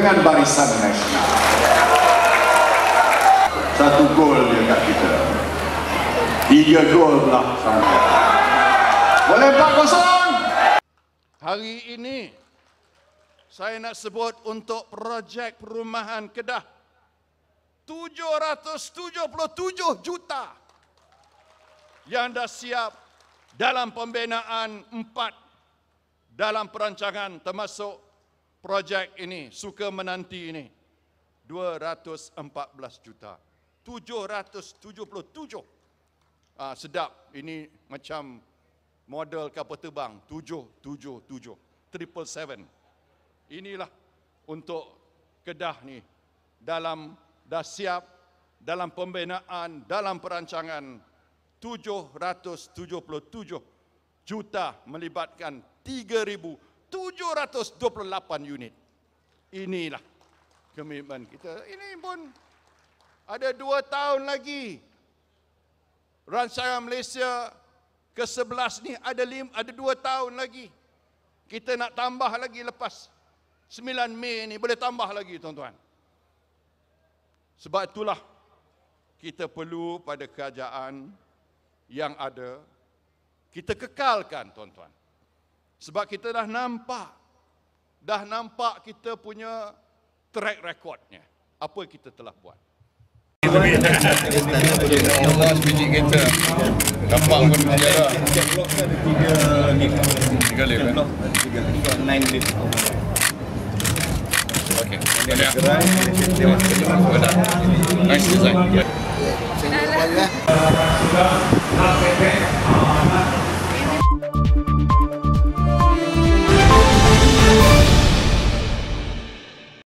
Barisan Nasional. Satu gol dia kat kita. Tiga gol pula sampai. Boleh 4-0? Hari ini saya nak sebut untuk projek perumahan Kedah 777 juta yang dah siap dalam pembinaan empat dalam perancangan termasuk projek ini suka menanti ini. 214 juta. 777 ah, sedap. Ini macam model kapal terbang. 777 triple seven. Inilah untuk Kedah ni. Dalam dah siap dalam pembinaan dalam perancangan 777 juta melibatkan 3728 unit inilah komitmen kita ini pun ada dua tahun lagi rancangan Malaysia ke-11 ni ada lim, ada dua tahun lagi. Kita nak tambah lagi lepas 9 Mei ni boleh tambah lagi tuan-tuan. Sebab itulah kita perlu pada kerajaan yang ada kita kekalkan tuan-tuan. Sebab kita dah nampak dah nampak kita punya track recordnya. Apa kita telah buat. Allah sebiji kereta Nampak pun penjara Tiga lift kan Nine lift. Okay Boleh Benar Nice design. Sudah,